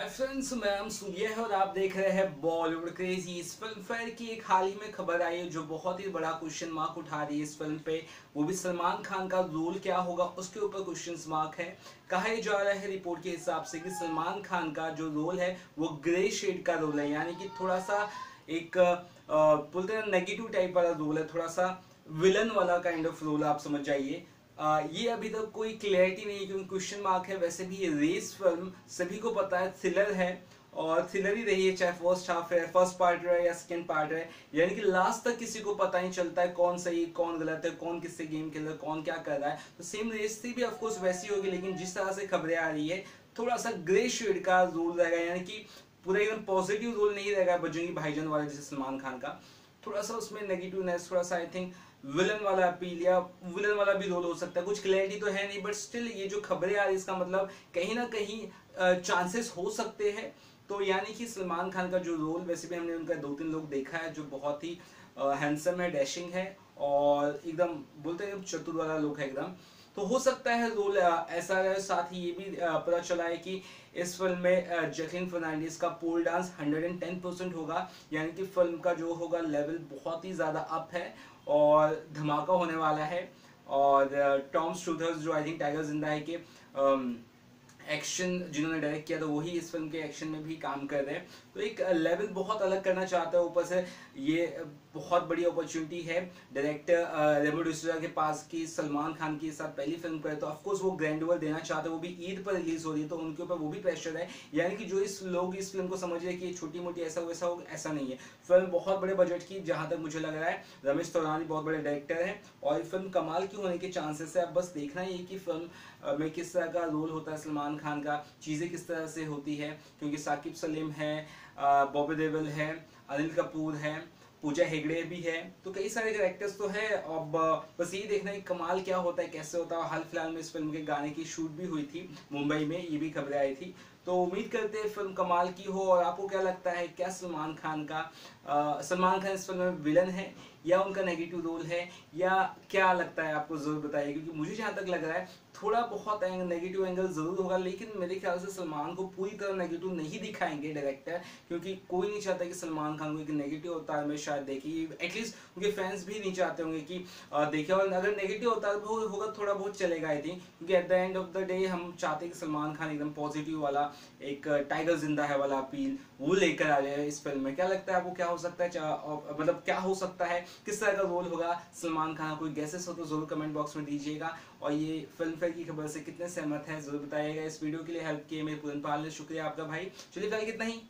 Friends ma'am सूर्य है और आप देख रहे हैं बॉलीवुड क्रेजी इस फ़िल्म फेयर की एक हाल ही में खबर आई है जो बहुत ही बड़ा क्वेश्चन मार्क उठा रही है इस फ़िल्म पे। वो भी सलमान खान का रोल क्या होगा, उसके ऊपर क्वेश्चन मार्क है। कहा जा रहा है रिपोर्ट के हिसाब से कि सलमान खान का जो रोल है, वो ग्रे शेड का रोल है। यानी कि थोड़ा सा एक बोलते हैं नेगेटिव टाइप वाला रोल है। थोड़ा सा विलन वाला काइंड ऑफ़ रोल आप समझ जाइए। आ, ये अभी तक कोई क्लैरिटी नहीं क्योंकि क्वेश्चन मार्क है। वैसे भी ये रेस फ़िल्म सभी को पता है थ्रिलर है। और थ्रिलर ही रही है चाहे फ़र्स्ट हाफ़ है फ़र्स्ट पार्ट है या सेकेंड पार्ट है। यानी कि लास्ट तक किसी को पता नहीं चलता है कौन सही कौन गलत है कौन किससे गेम खेल रहा है कौन क्या कर रहा है। तो सेम रेस थी भी ऑफकोर्स वैसी होगी लेकिन जिस तरह से खबरें आ रही है थोड़ा सा ग्रे शेड का रोल रहेगा। यानी कि पूरा एकदम पॉजिटिव रोल नहीं रहेगा बजरंगी भाईजान वाला जैसे सलमान खान का। थोड़ा सा उसमें नेगेटिवनेस थोड़ा सा आई थिंक विलन वाला अपील या विलन वाला भी रोल हो सकता है। कुछ क्लैरिटी तो है नहीं बट स्टिल ये जो खबरें आ रही इसका मतलब कहीं ना कहीं चांसेस हो सकते हैं। तो यानी कि सलमान खान का जो रोल वैसे भी हमने उनका दो तीन लोग देखा है, जो बहुत ही हैंडसम है डैशिंग है और एकदम बोलते हैं, चतुर वाला लोग है एकदम। तो हो सकता है रोल ऐसा है साथ ही ये भी पता चला है कि इस फ़िल्म में जैकलिन फर्नांडिस का पोल डांस 110 परसेंट होगा। यानी कि फ़िल्म का जो होगा लेवल बहुत ही ज़्यादा अप है और धमाका होने वाला है। और टॉम स्टूथर्स जो आई थिंक टाइगर ज़िंदा है कि एक्शन जिन्होंने डायरेक्ट किया था वही इस फ़िल्म के एक्शन में भी काम कर रहे हैं। तो एक लेवल बहुत अलग करना चाहता है ऊपर से। ये बहुत बड़ी अपॉर्चुनिटी है। डायरेक्टर रेमो डिसूजा के पास की, सलमान खान के साथ पहली फ़िल्म करे तो ऑफकोर्स वो ग्रैंड ओवर देना चाहते हैं। वो भी ईद पर रिलीज़ हो रही है तो उनके ऊपर वो भी प्रेशर है। यानी कि जो इस, लोग इस फ़िल्म को समझ रहे हैं कि छोटी मोटी ऐसा, वैसा हो, ऐसा नहीं है। फ़िल्म बहुत बड़े बजट की, जहाँ तक मुझे लग रहा है, रमेश तौरानी बहुत बड़े डायरेक्टर हैं और फ़िल्म कमाल की होने के चांसेस है। अब बस देखना ही कि फ़िल्म में किस तरह का रोल होता है सलमान खान का, चीज़ें किस तरह से होती है, क्योंकि साकिब सलीम है बॉबी देवल है, अनिल कपूर है, पूजा हेगड़े भी है। तो कई सारे करेक्टर्स तो है। अब बस ये देखना है कमाल क्या होता है, कैसे होता है। हाल फ़िलहाल में इस फ़िल्म के गाने की शूट भी हुई थी मुंबई में, ये भी खबरें आई थी। तो उम्मीद करते हैं फ़िल्म कमाल की हो और आपको क्या लगता है, क्या सलमान खान का सलमान खान इस फ़िल्म में विलन है या उनका नेगेटिव रोल है या क्या लगता है आपको, ज़रूर बताइए, क्योंकि मुझे जहाँ तक लग रहा है थोड़ा बहुत नेगेटिव एंगल ज़रूर होगा, लेकिन मेरे ख्याल से सलमान को पूरी तरह नेगेटिव नहीं दिखाएँगे डायरेक्टर क्योंकि कोई नहीं चाहता कि सलमान खान को एक नेगेटिव अवतार में शायद देखिए एटलीस्ट उनके फैंस भी नहीं चाहते होंगे कि देखे, और अगर नेगेटिव अवतार होगा, थोड़ा बहुत चलेगा आई थिंक क्योंकि at the end of the day हम चाहते हैं कि सलमान खान एकदम पॉजिटिव वाला एक टाइगर ज़िंदा है वाला अपील वो लेकर आ रहे हैं इस फ़िल्म में। क्या लगता है आपको क्या हो सकता है? मतलब क्या हो सकता है? किस तरह का रोल होगा? सलमान खान, कोई गैसेस हो? तो ज़रूर कमेंट बॉक्स में दीजिएगा। और ये फ़िल्म फेयर की खबर से कितने सहमत है, ज़रूर बताइएगा। इस वीडियो के लिए हेल्प किए मेरे पूरन पाल ने। शुक्रिया आपका भाई। चलिए फ़िलहाल कितना ही।